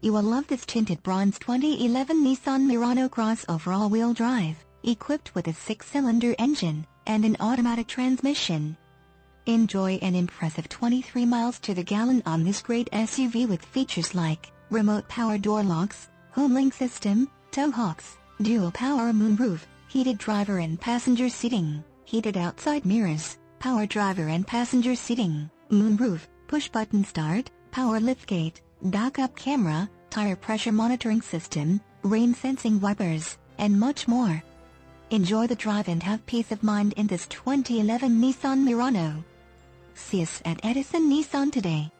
you will love this tinted bronze 2011 Nissan Murano crossover all-wheel drive, equipped with a six-cylinder engine and an automatic transmission. Enjoy an impressive 23 miles to the gallon on this great SUV with features like remote power door locks, HomeLink system, tow hooks, dual power moonroof, heated driver and passenger seating, heated outside mirrors, power driver and passenger seating, moonroof, push-button start, power liftgate, backup camera, tire pressure monitoring system, rain sensing wipers, and much more. Enjoy the drive and have peace of mind in this 2011 Nissan Murano. See us at Edison Nissan today.